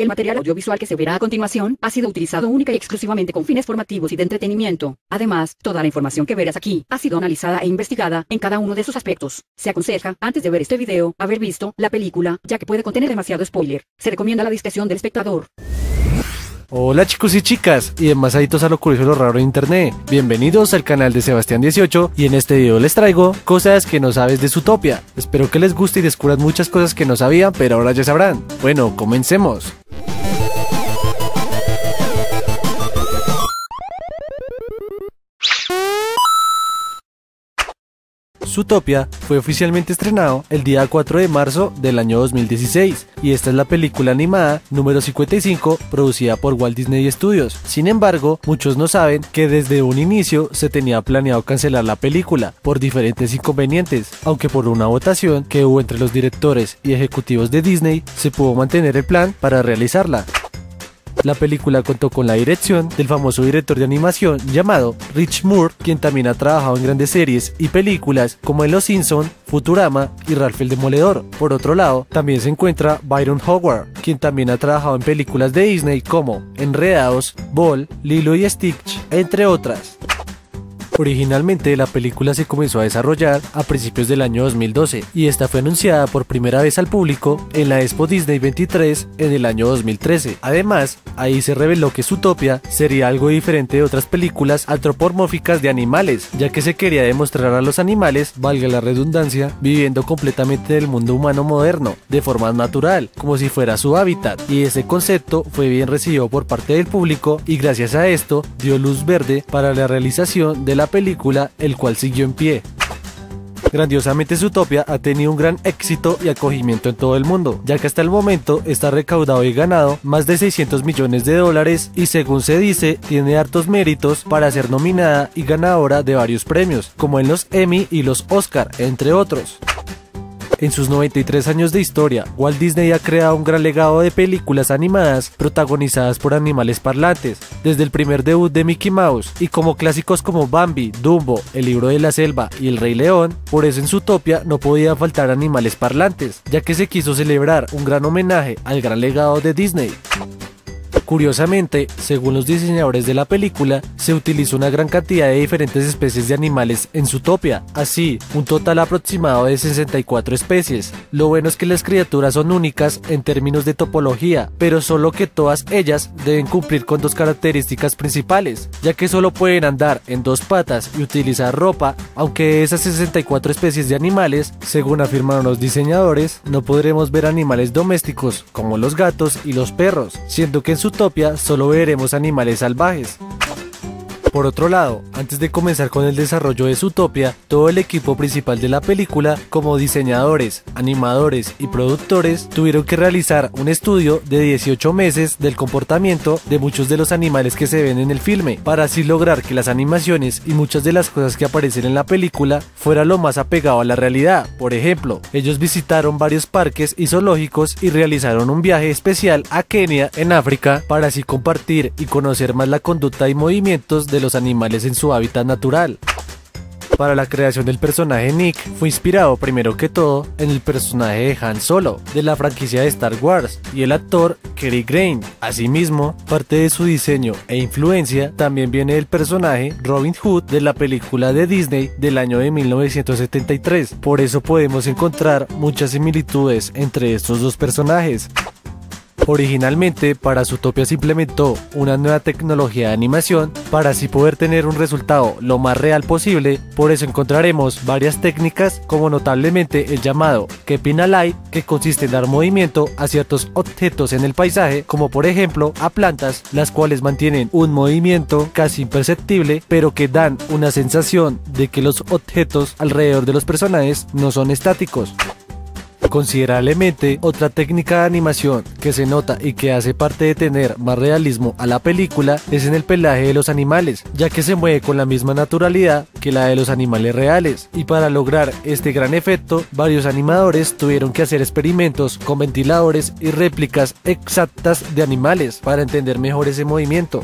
El material audiovisual que se verá a continuación ha sido utilizado única y exclusivamente con fines formativos y de entretenimiento. Además, toda la información que verás aquí ha sido analizada e investigada en cada uno de sus aspectos. Se aconseja, antes de ver este video, haber visto la película, ya que puede contener demasiado spoiler. Se recomienda la discreción del espectador. Hola chicos y chicas y demás aditos a lo curioso y lo raro en internet. Bienvenidos al canal de Sebastián18 y en este video les traigo cosas que no sabes de Zootopia. Espero que les guste y descubran muchas cosas que no sabían pero ahora ya sabrán. Bueno, comencemos. Zootopia fue oficialmente estrenado el día 4 de marzo del año 2016 y esta es la película animada número 55 producida por Walt Disney Studios. Sin embargo, muchos no saben que desde un inicio se tenía planeado cancelar la película por diferentes inconvenientes, aunque por una votación que hubo entre los directores y ejecutivos de Disney se pudo mantener el plan para realizarla. La película contó con la dirección del famoso director de animación llamado Rich Moore, quien también ha trabajado en grandes series y películas como en Los Simpson, Futurama y Ralph el Demoledor. Por otro lado, también se encuentra Byron Howard, quien también ha trabajado en películas de Disney como Enredados, Ball, Lilo y Stitch, entre otras. Originalmente la película se comenzó a desarrollar a principios del año 2012 y esta fue anunciada por primera vez al público en la Expo Disney 23 en el año 2013. Además, ahí se reveló que Zootopia sería algo diferente de otras películas antropomórficas de animales, ya que se quería demostrar a los animales, valga la redundancia, viviendo completamente del mundo humano moderno, de forma natural, como si fuera su hábitat. Y ese concepto fue bien recibido por parte del público y gracias a esto dio luz verde para la realización de la película, el cual siguió en pie. Grandiosamente Zootopia ha tenido un gran éxito y acogimiento en todo el mundo, ya que hasta el momento está recaudado y ganado más de 600 millones de dólares y según se dice tiene hartos méritos para ser nominada y ganadora de varios premios, como en los Emmy y los Oscar, entre otros. En sus 93 años de historia, Walt Disney ha creado un gran legado de películas animadas protagonizadas por animales parlantes, desde el primer debut de Mickey Mouse y como clásicos como Bambi, Dumbo, El libro de la selva y El Rey León, por eso en Zootopia no podía faltar animales parlantes, ya que se quiso celebrar un gran homenaje al gran legado de Disney. Curiosamente, según los diseñadores de la película, se utilizó una gran cantidad de diferentes especies de animales en Zootopia, así, un total aproximado de 64 especies. Lo bueno es que las criaturas son únicas en términos de topología, pero solo que todas ellas deben cumplir con dos características principales, ya que solo pueden andar en dos patas y utilizar ropa, aunque esas 64 especies de animales, según afirmaron los diseñadores, no podremos ver animales domésticos como los gatos y los perros, siendo que en su solo veremos animales salvajes. Por otro lado, antes de comenzar con el desarrollo de Zootopia, todo el equipo principal de la película, como diseñadores, animadores y productores, tuvieron que realizar un estudio de 18 meses del comportamiento de muchos de los animales que se ven en el filme, para así lograr que las animaciones y muchas de las cosas que aparecen en la película fuera lo más apegado a la realidad. Por ejemplo, ellos visitaron varios parques y zoológicos y realizaron un viaje especial a Kenia, en África, para así compartir y conocer más la conducta y movimientos de los animales en su hábitat natural. Para la creación del personaje Nick fue inspirado primero que todo en el personaje de Han Solo de la franquicia de Star Wars y el actor Kerry Grain. Asimismo, parte de su diseño e influencia también viene del personaje Robin Hood de la película de Disney del año de 1973. Por eso podemos encontrar muchas similitudes entre estos dos personajes. Originalmente, para Zootopia se implementó una nueva tecnología de animación para así poder tener un resultado lo más real posible. Por eso encontraremos varias técnicas, como notablemente el llamado Keeping Alive, que consiste en dar movimiento a ciertos objetos en el paisaje, como por ejemplo a plantas, las cuales mantienen un movimiento casi imperceptible, pero que dan una sensación de que los objetos alrededor de los personajes no son estáticos. Considerablemente, otra técnica de animación que se nota y que hace parte de tener más realismo a la película es en el pelaje de los animales, ya que se mueve con la misma naturalidad que la de los animales reales. Y para lograr este gran efecto, varios animadores tuvieron que hacer experimentos con ventiladores y réplicas exactas de animales para entender mejor ese movimiento.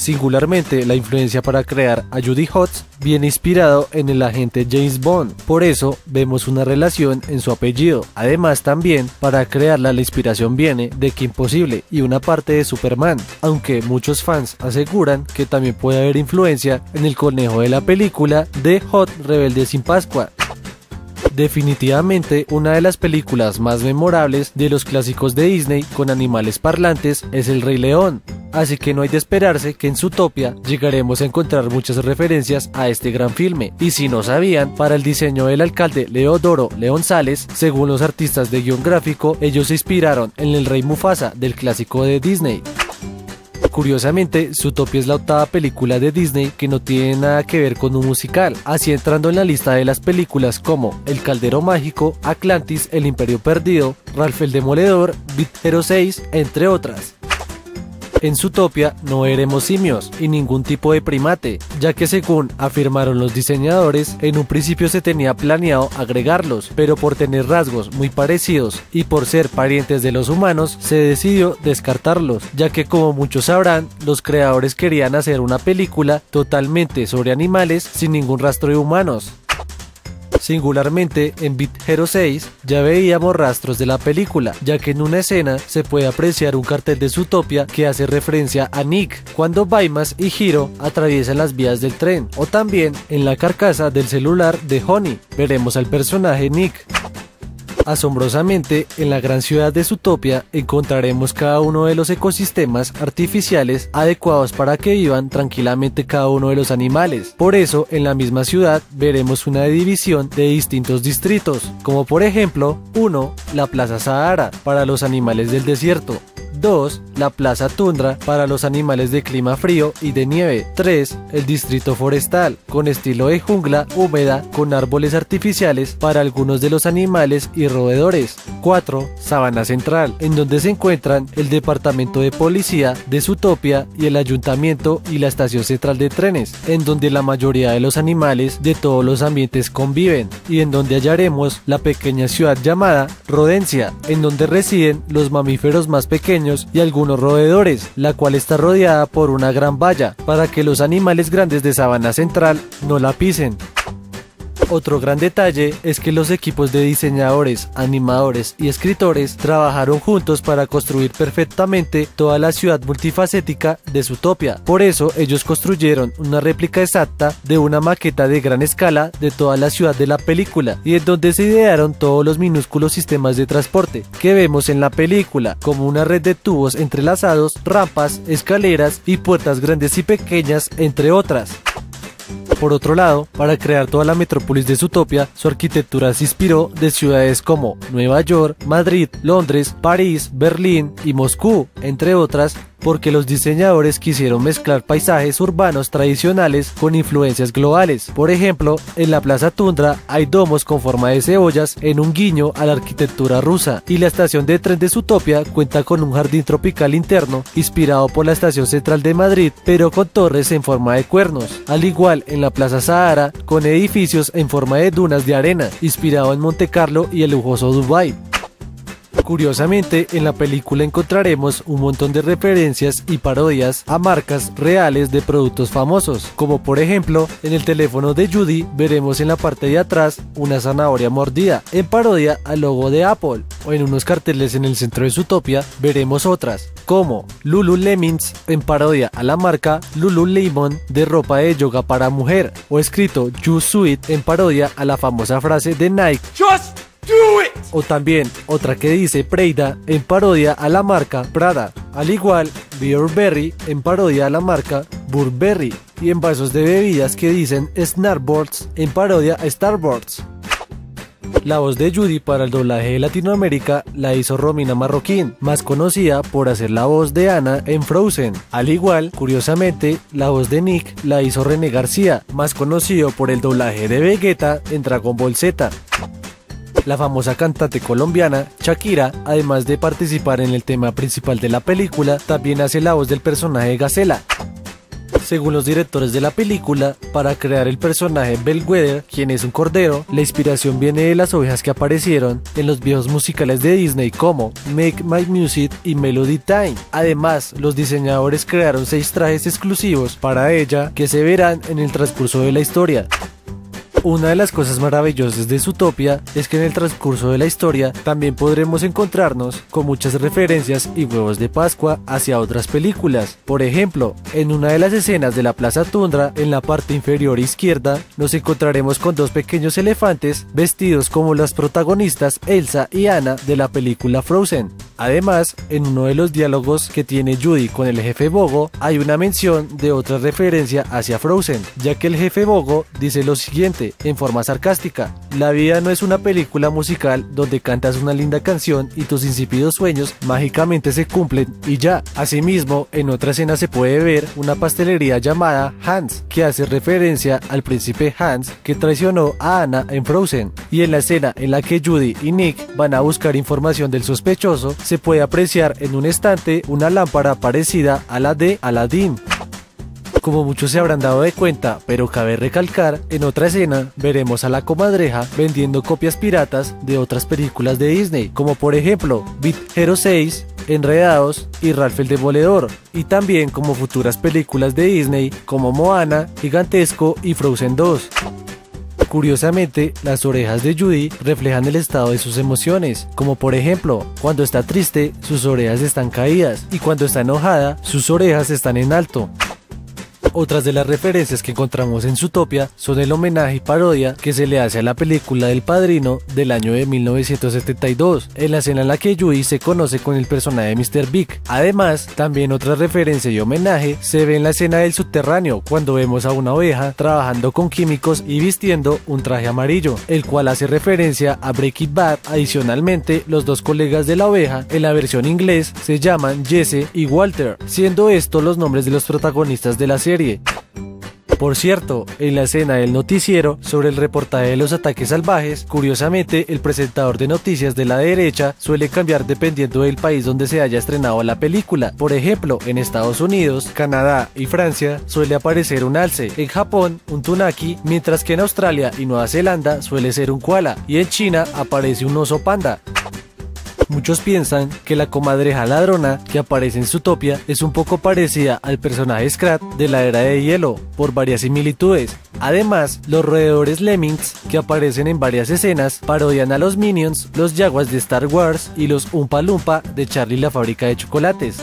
Singularmente, la influencia para crear a Judy Hotz viene inspirado en el agente James Bond, por eso vemos una relación en su apellido. Además, también para crearla la inspiración viene de Kim Possible y una parte de Superman, aunque muchos fans aseguran que también puede haber influencia en el conejo de la película de Hot Rebelde sin Pascua, Definitivamente una de las películas más memorables de los clásicos de Disney con animales parlantes es El Rey León, así que no hay de esperarse que en Zootopia llegaremos a encontrar muchas referencias a este gran filme. Y si no sabían, para el diseño del alcalde Leodoro León Sales, según los artistas de guion gráfico, ellos se inspiraron en el Rey Mufasa del clásico de Disney. Curiosamente, Zootopia es la octava película de Disney que no tiene nada que ver con un musical, así entrando en la lista de las películas como El Caldero Mágico, Atlantis, El Imperio Perdido, Ralph el Demoledor, Beat 06, entre otras. En Zootopia no veremos simios y ningún tipo de primate, ya que según afirmaron los diseñadores, en un principio se tenía planeado agregarlos, pero por tener rasgos muy parecidos y por ser parientes de los humanos, se decidió descartarlos, ya que como muchos sabrán, los creadores querían hacer una película totalmente sobre animales sin ningún rastro de humanos. Singularmente, en Beat Hero 6 ya veíamos rastros de la película, ya que en una escena se puede apreciar un cartel de Zootopia que hace referencia a Nick cuando Baimas y Hiro atraviesan las vías del tren, o también en la carcasa del celular de Honey veremos al personaje Nick. Asombrosamente, en la gran ciudad de Zootopia encontraremos cada uno de los ecosistemas artificiales adecuados para que vivan tranquilamente cada uno de los animales. Por eso, en la misma ciudad veremos una división de distintos distritos, como por ejemplo, 1. La Plaza Sahara para los animales del desierto, 2. La Plaza Tundra para los animales de clima frío y de nieve. 3. El Distrito Forestal, con estilo de jungla húmeda con árboles artificiales para algunos de los animales y roedores. 4. Sabana Central, en donde se encuentran el Departamento de Policía de Zootopia y el Ayuntamiento y la Estación Central de Trenes, en donde la mayoría de los animales de todos los ambientes conviven, y en donde hallaremos la pequeña ciudad llamada Rodencia, en donde residen los mamíferos más pequeños y algunos roedores, la cual está rodeada por una gran valla para que los animales grandes de sabana central no la pisen. Otro gran detalle es que los equipos de diseñadores, animadores y escritores trabajaron juntos para construir perfectamente toda la ciudad multifacética de Zootopia. Por eso ellos construyeron una réplica exacta de una maqueta de gran escala de toda la ciudad de la película y en donde se idearon todos los minúsculos sistemas de transporte que vemos en la película, como una red de tubos entrelazados, rampas, escaleras y puertas grandes y pequeñas, entre otras. Por otro lado, para crear toda la metrópolis de Zootopia, su arquitectura se inspiró de ciudades como Nueva York, Madrid, Londres, París, Berlín y Moscú, entre otras, porque los diseñadores quisieron mezclar paisajes urbanos tradicionales con influencias globales. Por ejemplo, en la Plaza Tundra hay domos con forma de cebollas en un guiño a la arquitectura rusa y la estación de tren de Zootopia cuenta con un jardín tropical interno inspirado por la estación central de Madrid pero con torres en forma de cuernos, al igual en la Plaza Sahara con edificios en forma de dunas de arena inspirado en Monte Carlo y el lujoso Dubai. Curiosamente, en la película encontraremos un montón de referencias y parodias a marcas reales de productos famosos, como por ejemplo, en el teléfono de Judy veremos en la parte de atrás una zanahoria mordida, en parodia al logo de Apple, o en unos carteles en el centro de Zootopia veremos otras, como Lululemons en parodia a la marca Lululemon de ropa de yoga para mujer, o escrito You Sweet en parodia a la famosa frase de Nike o también otra que dice Preida en parodia a la marca Prada. Al igual, Beerberry en parodia a la marca Burberry. Y en vasos de bebidas que dicen Snarboards en parodia a Starboards. La voz de Judy para el doblaje de Latinoamérica la hizo Romina Marroquín, más conocida por hacer la voz de Ana en Frozen. Al igual, curiosamente, la voz de Nick la hizo René García, más conocido por el doblaje de Vegeta en Dragon Ball Z. La famosa cantante colombiana Shakira, además de participar en el tema principal de la película, también hace la voz del personaje Gacela. Según los directores de la película, para crear el personaje Bellwether, quien es un cordero, la inspiración viene de las ovejas que aparecieron en los viejos musicales de Disney como Make My Music y Melody Time. Además, los diseñadores crearon seis trajes exclusivos para ella que se verán en el transcurso de la historia. Una de las cosas maravillosas de Zootopia es que en el transcurso de la historia también podremos encontrarnos con muchas referencias y huevos de Pascua hacia otras películas. Por ejemplo, en una de las escenas de la Plaza Tundra, en la parte inferior izquierda, nos encontraremos con dos pequeños elefantes vestidos como las protagonistas Elsa y Anna de la película Frozen. Además, en uno de los diálogos que tiene Judy con el jefe Bogo, hay una mención de otra referencia hacia Frozen, ya que el jefe Bogo dice lo siguiente, en forma sarcástica, la vida no es una película musical donde cantas una linda canción y tus insípidos sueños mágicamente se cumplen y ya. Asimismo, en otra escena se puede ver una pastelería llamada Hans, que hace referencia al príncipe Hans que traicionó a Anna en Frozen. Y en la escena en la que Judy y Nick van a buscar información del sospechoso, se puede apreciar en un estante una lámpara parecida a la de Aladdin. Como muchos se habrán dado de cuenta, pero cabe recalcar, en otra escena veremos a la comadreja vendiendo copias piratas de otras películas de Disney, como por ejemplo Beat Hero 6, Enredados y Ralph el Demoledor, y también como futuras películas de Disney como Moana, Gigantesco y Frozen 2. Curiosamente, las orejas de Judy reflejan el estado de sus emociones, como por ejemplo, cuando está triste, sus orejas están caídas, y cuando está enojada, sus orejas están en alto. Otras de las referencias que encontramos en Zootopia son el homenaje y parodia que se le hace a la película del Padrino del año de 1972, en la escena en la que Yui se conoce con el personaje de Mr. Big. Además, también otra referencia y homenaje se ve en la escena del subterráneo, cuando vemos a una oveja trabajando con químicos y vistiendo un traje amarillo, el cual hace referencia a Breaking Bad. Adicionalmente, los dos colegas de la oveja en la versión inglés se llaman Jesse y Walter, siendo estos los nombres de los protagonistas de la serie por cierto, en la escena del noticiero sobre el reportaje de los ataques salvajes, curiosamente el presentador de noticias de la derecha suele cambiar dependiendo del país donde se haya estrenado la película. Por ejemplo, en Estados Unidos, Canadá y Francia suele aparecer un alce, en Japón un tunaki, mientras que en Australia y Nueva Zelanda suele ser un koala y en China aparece un oso panda. Muchos piensan que la comadreja ladrona que aparece en Zootopia es un poco parecida al personaje Scrat de la Era de Hielo, por varias similitudes. Además, los roedores Lemmings, que aparecen en varias escenas, parodian a los Minions, los Jaguars de Star Wars y los Umpa Lumpa de Charlie la fábrica de chocolates.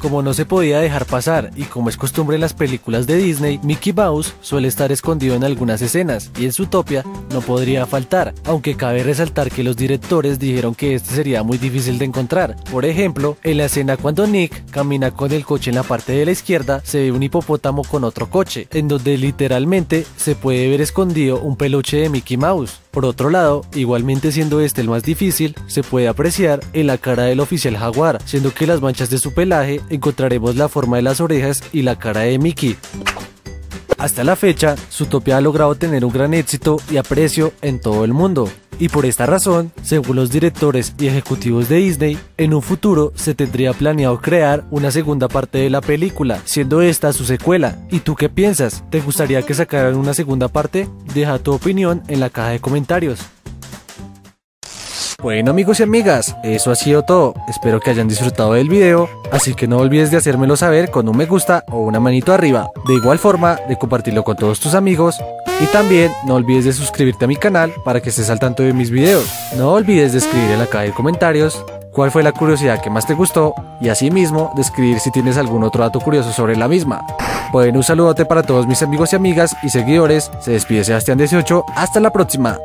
Como no se podía dejar pasar y como es costumbre en las películas de Disney, Mickey Mouse suele estar escondido en algunas escenas y en Zootopia no podría faltar, aunque cabe resaltar que los directores dijeron que este sería muy difícil de encontrar. Por ejemplo, en la escena cuando Nick camina con el coche en la parte de la izquierda, se ve un hipopótamo con otro coche, en donde literalmente se puede ver escondido un peluche de Mickey Mouse. Por otro lado, igualmente siendo este el más difícil, se puede apreciar en la cara del oficial jaguar, siendo que las manchas de su pelaje encontraremos la forma de las orejas y la cara de Mickey. Hasta la fecha, Zootopia ha logrado tener un gran éxito y aprecio en todo el mundo. Y por esta razón, según los directores y ejecutivos de Disney, en un futuro se tendría planeado crear una segunda parte de la película, siendo esta su secuela. ¿Y tú qué piensas? ¿Te gustaría que sacaran una segunda parte? Deja tu opinión en la caja de comentarios. Bueno amigos y amigas, eso ha sido todo. Espero que hayan disfrutado del video, así que no olvides de hacérmelo saber con un me gusta o una manito arriba. De igual forma, de compartirlo con todos tus amigos. Y también no olvides de suscribirte a mi canal para que estés al tanto de mis videos. No olvides de escribir en la caja de comentarios cuál fue la curiosidad que más te gustó y asimismo de escribir si tienes algún otro dato curioso sobre la misma. Bueno, un saludote para todos mis amigos y amigas y seguidores. Se despide Sebastián 18. Hasta la próxima.